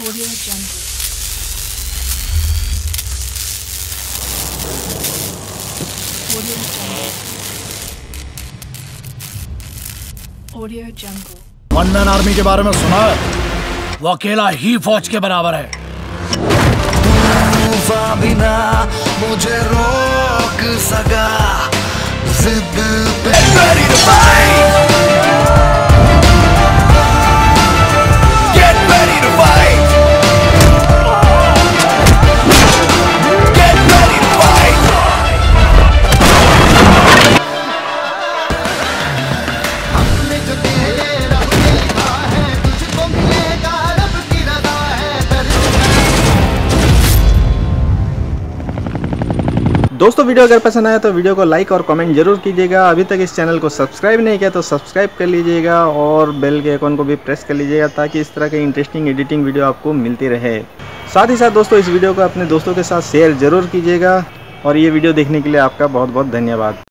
Audio Jungle. Audio Jungle. Audio Jungle. Army के बारे में सुना है वो अकेला ही फौज के बराबर है तूफ़ान भी ना मुझे रोक सका जिद पे दोस्तों, वीडियो अगर पसंद आया तो वीडियो को लाइक और कमेंट ज़रूर कीजिएगा। अभी तक इस चैनल को सब्सक्राइब नहीं किया तो सब्सक्राइब कर लीजिएगा और बेल के आइकॉन को भी प्रेस कर लीजिएगा ताकि इस तरह के इंटरेस्टिंग एडिटिंग वीडियो आपको मिलती रहे। साथ ही साथ दोस्तों, इस वीडियो को अपने दोस्तों के साथ शेयर ज़रूर कीजिएगा और ये वीडियो देखने के लिए आपका बहुत बहुत धन्यवाद।